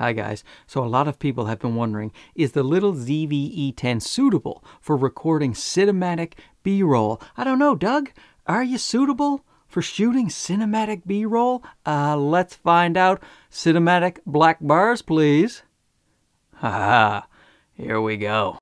Hi guys. So a lot of people have been wondering, is the little ZV-E10 suitable for recording cinematic B-roll? I don't know, Doug. Are you suitable for shooting cinematic B-roll? Uh, let's find out. Cinematic black bars, please. Ha Ha Here we go.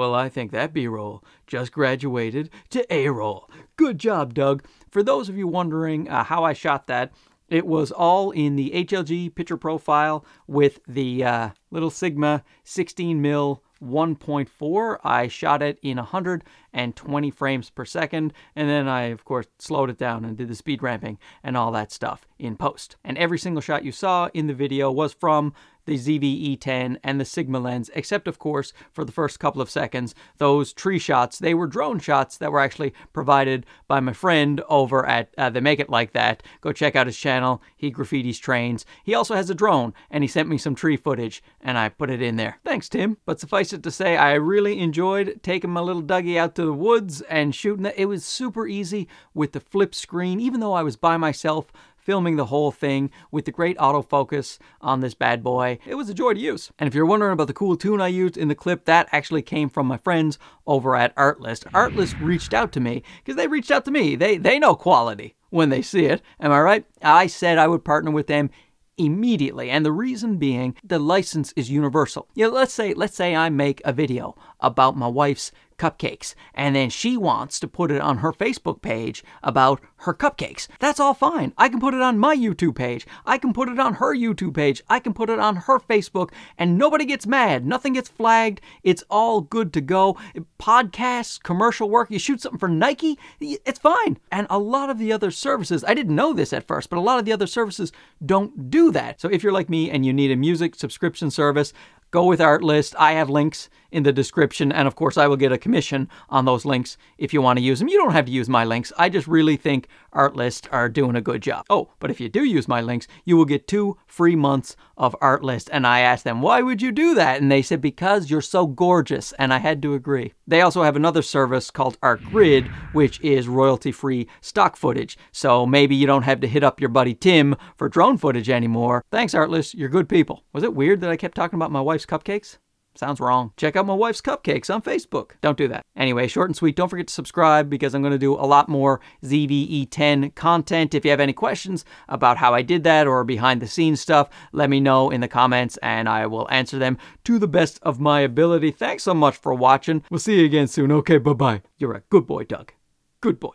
Well, I think that B-roll just graduated to A-roll. Good job, Doug. For those of you wondering uh, how I shot that, it was all in the HLG picture profile with the uh, little Sigma 16 mil 1.4. I shot it in 120 frames per second, and then I, of course, slowed it down and did the speed ramping and all that stuff in post. And every single shot you saw in the video was from the ZV-E10 and the Sigma lens, except of course for the first couple of seconds, those tree shots, they were drone shots that were actually provided by my friend over at uh, They Make It Like That. Go check out his channel, he graffitis trains. He also has a drone, and he sent me some tree footage, and I put it in there. Thanks, Tim. But suffice it to say, I really enjoyed taking my little Dougie out to the woods and shooting it. It was super easy with the flip screen, even though I was by myself filming the whole thing with the great autofocus on this bad boy. It was a joy to use. And if you're wondering about the cool tune I used in the clip, that actually came from my friends over at Artlist. Artlist reached out to me because they reached out to me. They, they know quality when they see it. Am I right? I said I would partner with them immediately and the reason being the license is universal. You know, let's say let's say I make a video about my wife's cupcakes. And then she wants to put it on her Facebook page about her cupcakes. That's all fine. I can put it on my YouTube page. I can put it on her YouTube page. I can put it on her Facebook and nobody gets mad. Nothing gets flagged. It's all good to go. Podcasts, commercial work, you shoot something for Nike, it's fine. And a lot of the other services, I didn't know this at first, but a lot of the other services don't do that. So if you're like me and you need a music subscription service, go with Artlist. I have links in the description, and of course, I will get a commission on those links if you want to use them. You don't have to use my links. I just really think Artlist are doing a good job. Oh, but if you do use my links, you will get two free months of Artlist. And I asked them, why would you do that? And they said, because you're so gorgeous. And I had to agree. They also have another service called ArtGrid, which is royalty free stock footage. So maybe you don't have to hit up your buddy Tim for drone footage anymore. Thanks, Artlist. You're good people. Was it weird that I kept talking about my wife's cupcakes? Sounds wrong. Check out my wife's cupcakes on Facebook. Don't do that. Anyway, short and sweet. Don't forget to subscribe because I'm going to do a lot more ZV-E10 content. If you have any questions about how I did that or behind the scenes stuff, let me know in the comments and I will answer them to the best of my ability. Thanks so much for watching. We'll see you again soon. Okay, bye-bye. You're a good boy, Doug. Good boy.